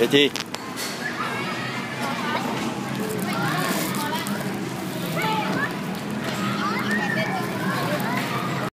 Betty